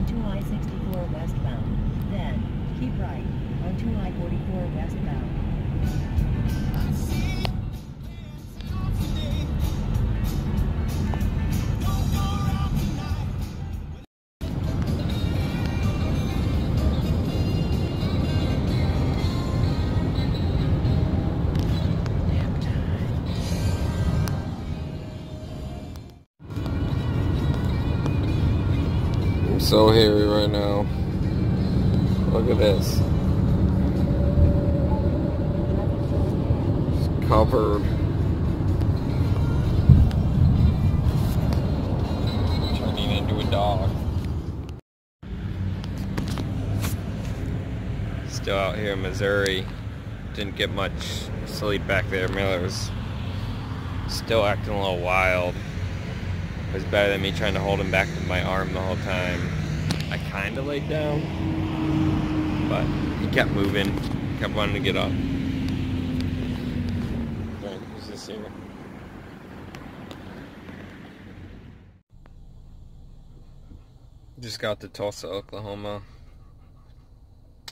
onto I-64 westbound, then keep right onto I-44 westbound. So hairy right now. Look at this. It's covered. Turning into a dog. Still out here in Missouri. Didn't get much sleep back there. Miller was still acting a little wild. It was better than me trying to hold him back with my arm the whole time. I kind of laid down, but he kept moving, kept wanting to get up. Right, who's this here? Just got to Tulsa, Oklahoma.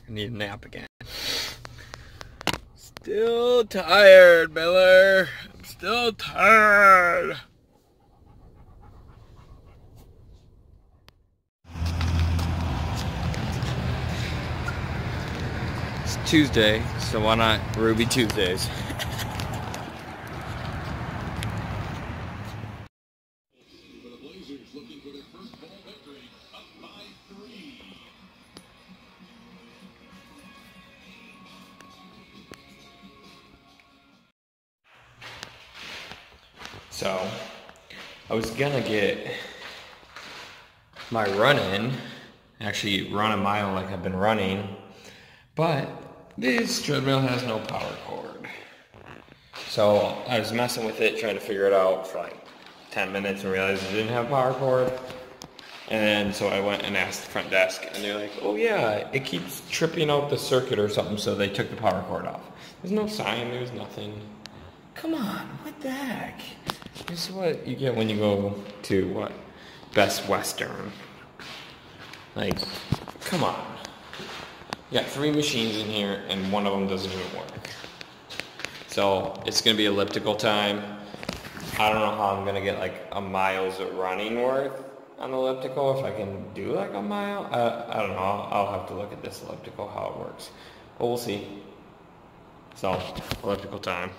I need a nap again. Still tired, Miller. I'm still tired. Tuesday, so why not Ruby Tuesdays? So, I was gonna get my run in, actually run a mile like I've been running, but this treadmill has no power cord. So I was messing with it, trying to figure it out for like 10 minutes and realized it didn't have power cord. And so I went and asked the front desk and they're like, oh yeah, it keeps tripping out the circuit or something, so they took the power cord off. There's no sign, there's nothing. Come on, what the heck? This is what you get when you go to what? Best Western. Like, come on. Got three machines in here and one of them doesn't even work. So it's gonna be elliptical time. I don't know how I'm gonna get like a mile's of running worth on elliptical if I can do like a mile. Uh, I don't know. I'll, I'll have to look at this elliptical how it works, but we'll see. So elliptical time.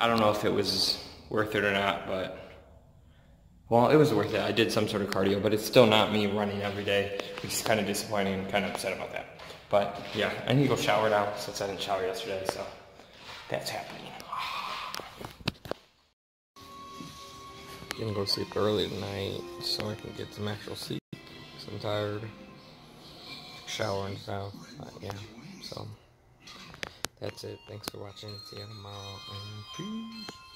I don't know if it was worth it or not, but well, it was worth it. I did some sort of cardio, but it's still not me running every day, which is kind of disappointing kind of upset about that. But yeah, I need to go shower now since I didn't shower yesterday, so that's happening. Gonna go sleep early tonight so I can get some actual sleep. Cause I'm tired. Shower and stuff. But yeah, so. That's it. Thanks for watching. See you tomorrow. And peace.